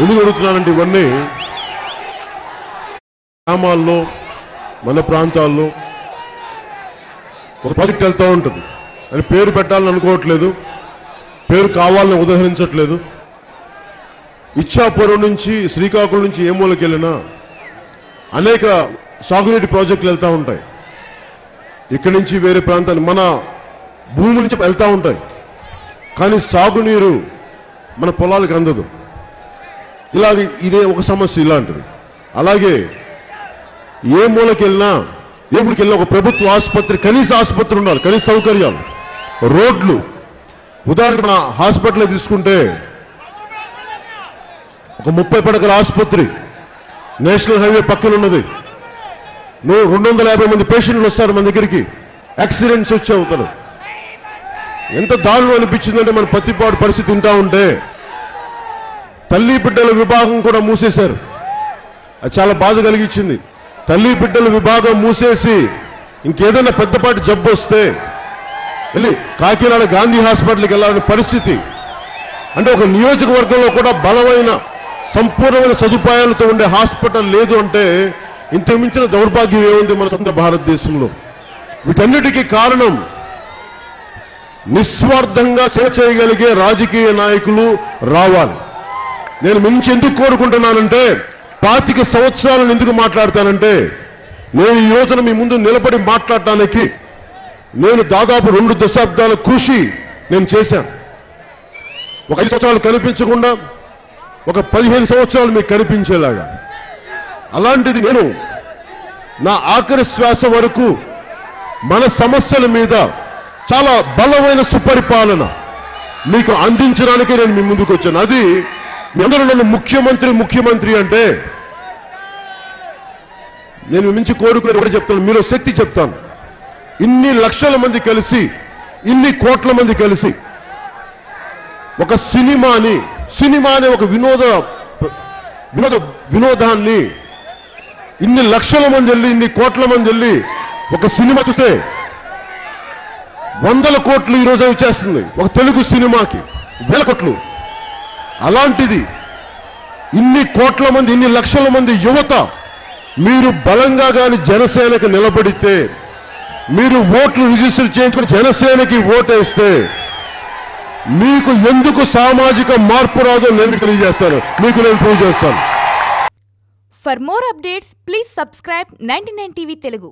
ఎందుకు అడుగుతున్నానంటే ఇవన్నీ గ్రామాల్లో మన ప్రాంతాల్లో ఒక ప్రాజెక్ట్ వెళ్తూ ఉంటుంది. అని పేరు పెట్టాలని అనుకోవట్లేదు. పేరు కావాలని ఉదహరించట్లేదు. ఇచ్చాపురం నుంచి శ్రీకాకుళం నుంచి ఏ మూలకి వెళ్ళినా అనేక సాగునీటి ప్రాజెక్టులు వెళ్తూ ఉంటాయి. ఇక్కడి నుంచి వేరే ప్రాంతాలు మన భూమి నుంచి వెళ్తూ ఉంటాయి. కానీ సాగునీరు మన పొలాలకు అందదు. ఇలా ఇదే ఒక సమస్య ఇలాంటిది. అలాగే ఏ మూలకెళ్ళినా ఎప్పటికెళ్ళినా ఒక ప్రభుత్వ ఆసుపత్రి కనీస ఆసుపత్రి ఉండాలి కనీస సౌకర్యాలు. రోడ్లు. ఉదాహరణకు మన హాస్పిటల్ తీసుకుంటే ఒక ముప్పై పడకల ఆసుపత్రి నేషనల్ హైవే పక్కన ఉన్నది. నువ్వు రెండు వందల యాభై మంది పేషెంట్లు వస్తారు మన దగ్గరికి. యాక్సిడెంట్స్ వచ్చే అవుతారు ఎంత దారుణం అనిపించిందంటే మన పత్తిపాడు పరిస్థితి ఉంటా ఉంటే తల్లి బిడ్డల విభాగం కూడా మూసేశారు. అది చాలా బాధ కలిగించింది. తల్లి బిడ్డల విభాగం మూసేసి ఇంకేదైనా పెద్దపాటి జబ్బు వస్తే వెళ్ళి కాకినాడ గాంధీ హాస్పిటల్కి వెళ్ళాలనే పరిస్థితి. అంటే ఒక నియోజకవర్గంలో కూడా బలమైన సంపూర్ణమైన సదుపాయాలతో ఉండే హాస్పిటల్ లేదు అంటే ఇంతకు మించిన దౌర్భాగ్యం ఏముంది మన సొంత భారతదేశంలో? వీటన్నిటికీ కారణం నిస్వార్థంగా సేవ చేయగలిగే రాజకీయ నాయకులు రావాలి. నేను మించి ఎందుకు కోరుకుంటున్నానంటే పాతిక సంవత్సరాలను ఎందుకు మాట్లాడతానంటే నేను ఈ రోజున మీ ముందు నిలబడి మాట్లాడటానికి నేను దాదాపు రెండు దశాబ్దాల కృషి నేను చేశాను. ఒక ఐదు సంవత్సరాలు కనిపించకుండా ఒక పదిహేను సంవత్సరాలు మీకు కనిపించేలాగా. అలాంటిది నేను నా ఆఖరి శ్వాస వరకు మన సమస్యల మీద చాలా బలమైన సుపరిపాలన మీకు అందించడానికే నేను మీ ముందుకు వచ్చాను. అది అందరూ నన్ను ముఖ్యమంత్రి ముఖ్యమంత్రి అంటే? నేను మించి కోరుకునేది కూడా చెప్తాను మీలో శక్తి చెప్తాను. ఇన్ని లక్షల మంది కలిసి ఇన్ని కోట్ల మంది కలిసి ఒక సినిమాని సినిమా అనే ఒక వినోద వినోద వినోదాన్ని ఇన్ని లక్షల మంది వెళ్ళి ఇన్ని కోట్ల మంది వెళ్ళి ఒక సినిమా చూస్తే వందల కోట్లు ఈ రోజు వచ్చేస్తుంది ఒక తెలుగు సినిమాకి వేల కోట్లు. అలాంటిది ఇన్ని కోట్ల మంది ఇన్ని లక్షల మంది యువత మీరు బలంగా కానీ జనసేనకు నిలబడితే మీరు ఓట్లు రిజిస్టర్ చేయించుకుని జనసేనకి ఓటేస్తే మీకు ఎందుకు సామాజిక మార్పు రాదో నేను తెలియజేస్తాను మీకు నేను ప్రూవ్ చేస్తాను For more updates, please subscribe 99 TV Telugu.